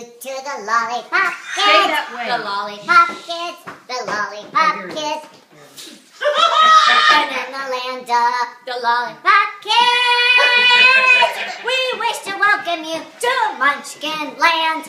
to the lollipop Say that way. The lollipop kids. The lollipop oh, kids. and in the land of the lollipop kids, we wish to welcome you to Munchkin Land.